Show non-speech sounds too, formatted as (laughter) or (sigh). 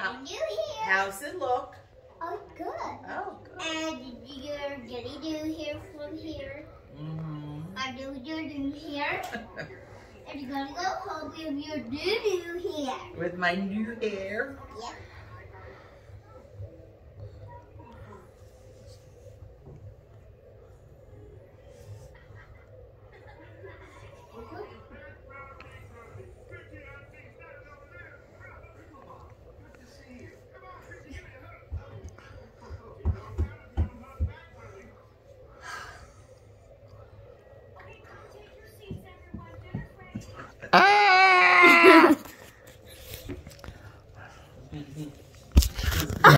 How- new hair. How's it look? Oh, good. Oh, good. And you're getting new hair from here. hmm I know your new hair. (laughs) and you're gonna go home with your new new hair. With my new hair. Yep. Mm-hmm.